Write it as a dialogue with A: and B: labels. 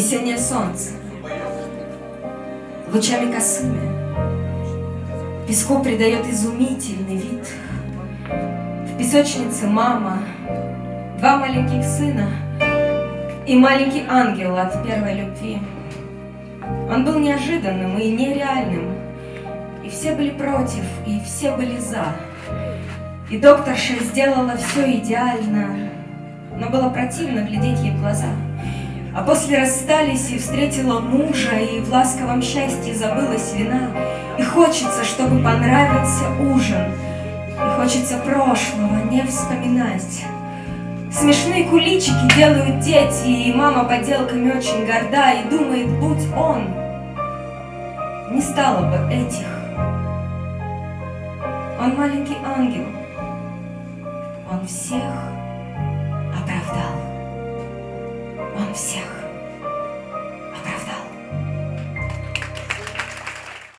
A: Весеннее солнце лучами косыми Песку придает изумительный вид. В песочнице мама, два маленьких сына и маленький ангел от первой любви. Он был неожиданным и нереальным, и все были против, и все были за. И докторша сделала все идеально, но было противно глядеть ей в глаза. А после расстались и встретила мужа, и в ласковом счастье забылась вина. И хочется, чтобы понравился ужин, и хочется прошлого не вспоминать. Смешные куличики делают дети, и мама поделками очень горда, и думает, будь он, не стало бы этих. Он маленький ангел, он всех всех